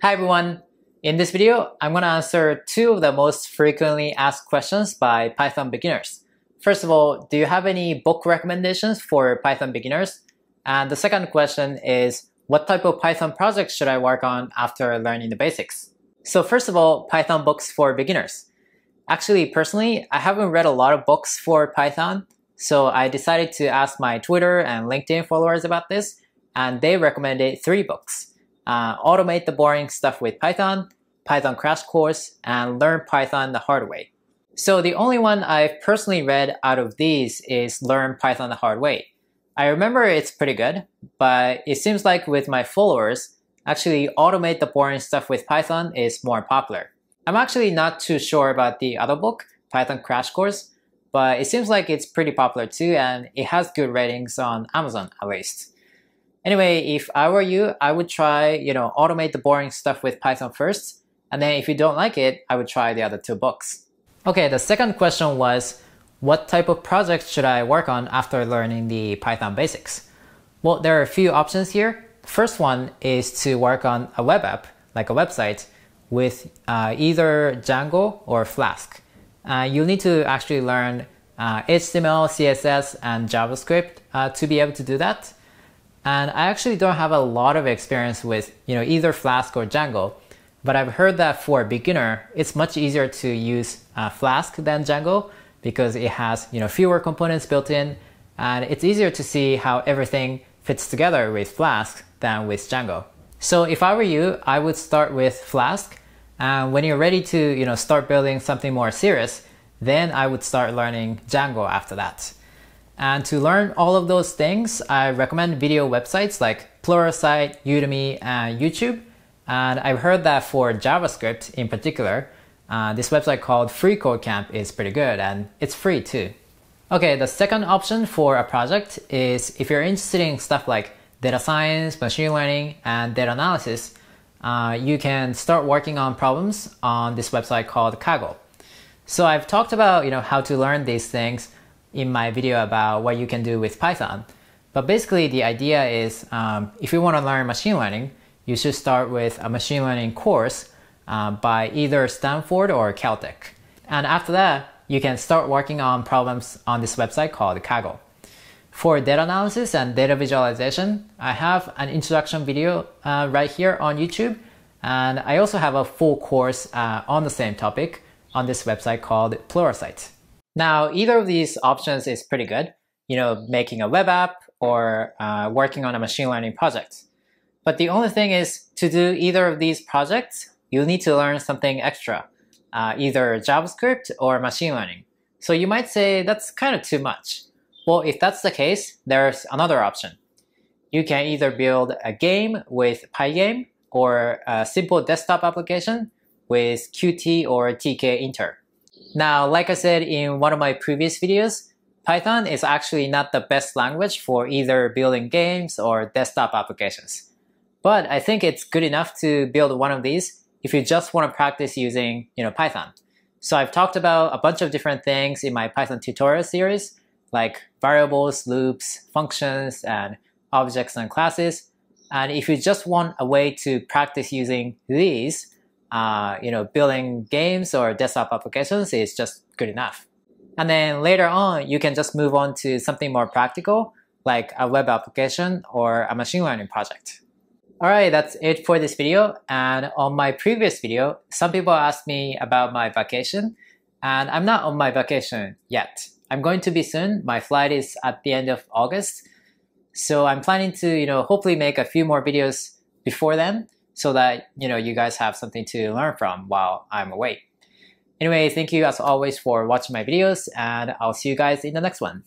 Hi everyone! In this video, I'm going to answer two of the most frequently asked questions by Python beginners. First of all, do you have any book recommendations for Python beginners? And the second question is, what type of Python project should I work on after learning the basics? So first of all, Python books for beginners. Actually, personally, I haven't read a lot of books for Python, so I decided to ask my Twitter and LinkedIn followers about this, and they recommended three books uh, automate the boring stuff with Python, Python Crash Course, and Learn Python the Hard Way. So the only one I've personally read out of these is Learn Python the Hard Way. I remember it's pretty good, but it seems like with my followers, actually automate the boring stuff with Python is more popular. I'm actually not too sure about the other book, Python Crash Course, but it seems like it's pretty popular too and it has good ratings on Amazon at least. Anyway, if I were you, I would try, you know, automate the boring stuff with Python first. And then if you don't like it, I would try the other two books. Okay, the second question was, what type of project should I work on after learning the Python basics? Well, there are a few options here. First one is to work on a web app, like a website, with uh, either Django or Flask. Uh, you'll need to actually learn uh, HTML, CSS, and JavaScript uh, to be able to do that. And I actually don't have a lot of experience with you know either Flask or Django, but I've heard that for a beginner, it's much easier to use uh, Flask than Django because it has you know fewer components built in, and it's easier to see how everything fits together with Flask than with Django. So if I were you, I would start with Flask, and when you're ready to you know start building something more serious, then I would start learning Django after that. And to learn all of those things, I recommend video websites like Pluralsight, Udemy, and YouTube. And I've heard that for JavaScript in particular, uh, this website called FreeCodeCamp is pretty good and it's free too. Okay, the second option for a project is if you're interested in stuff like data science, machine learning, and data analysis, uh, you can start working on problems on this website called Kaggle. So I've talked about you know how to learn these things in my video about what you can do with Python. But basically the idea is um, if you want to learn machine learning, you should start with a machine learning course uh, by either Stanford or Caltech. And after that, you can start working on problems on this website called Kaggle. For data analysis and data visualization, I have an introduction video uh, right here on YouTube. And I also have a full course uh, on the same topic on this website called Pluralsight. Now, either of these options is pretty good, you know, making a web app or uh, working on a machine learning project. But the only thing is to do either of these projects, you need to learn something extra, uh, either JavaScript or machine learning. So you might say that's kind of too much. Well, if that's the case, there's another option. You can either build a game with Pygame or a simple desktop application with Qt or Tkinter. Now, like I said in one of my previous videos, Python is actually not the best language for either building games or desktop applications. But I think it's good enough to build one of these if you just want to practice using you know, Python. So I've talked about a bunch of different things in my Python tutorial series, like variables, loops, functions, and objects and classes. And if you just want a way to practice using these, uh, you know, building games or desktop applications is just good enough. And then later on, you can just move on to something more practical, like a web application or a machine learning project. All right, that's it for this video. And on my previous video, some people asked me about my vacation, and I'm not on my vacation yet. I'm going to be soon. My flight is at the end of August. So I'm planning to, you know, hopefully make a few more videos before then so that you know you guys have something to learn from while I'm away. Anyway, thank you as always for watching my videos and I'll see you guys in the next one.